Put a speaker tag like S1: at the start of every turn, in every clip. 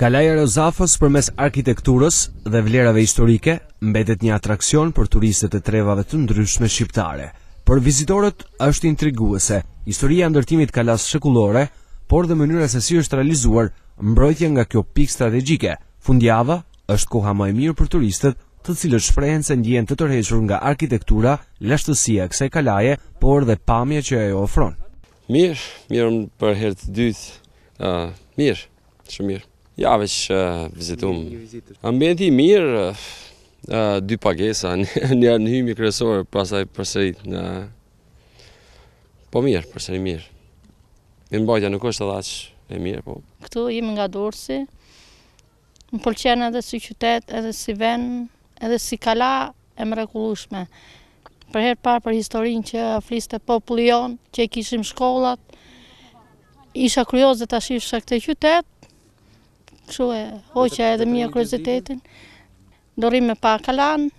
S1: Kalaja e Rozafës përmes arkitekturës dhe vlerave historike mbetet një atraksion për turistët e trevave të ndryshme shqiptare. Për vizitorët është intriguese historia e ndërtimit të kalasë shekullore, por dhe mënyra se si është realizuar mbrojtja nga kjo pikë strategjike. Fundjava është koha më e mirë për turistët, të cilët shprehen se ndjehen të tërhequr nga arkitektura, lashtësia e kësaj kalaje, por dhe pamja që ajo ofron.
S2: Mirë, mirë unë për herë të dytë. mirë, shumë mirë. Ja veç uh, vizitum. Ambienti i mirë, uh, dy pagesa, një në hymje kryesore, pasaj përsëri. Uh, po mirë, përsëri mirë. Mirëmbajtja nuk është edhe aq e mirë, po.
S3: Këtu jemi nga Durrësi. Më pëlqen edhe si qytet, edhe si vend, edhe si kala e mrekullueshme. Për herë parë për historinë që fliste populli jonë, që i kishim n'shkollat. Isha kurioze ta shifsha këtë qytet. Kështu e hoqa edhe mia kuriozitetin. Dorim me pa kalanë,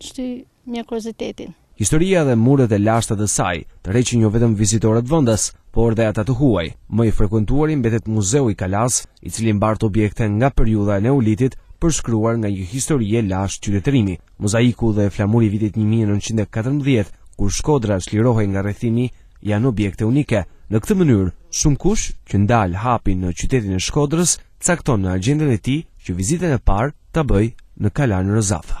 S3: shujtëm kuriozitetin.
S1: Historia dhe muret e lashta të saj, tërheqin jo vetëm vizitorët vendas, por dhe ata të huaj. Më i frekuentuari mbetet muzeu i kalasë, i cili mbart objekte nga periudha e Neolitit, përshkruar nga një histori e lashtë qytetërimi, mozaiku dhe flamuri i vitit një mijë e nëntëqind e katërmbëdhjetë, kur Shkodra çlirohej nga rrethimi, janë objekte unike. Në këtë mënyrë, shumëkush që ndal hapin në qytetin e Shkodrës cakton në agjendën e tij që vizitën e parë ta bëjë në Kalanë Rozafa.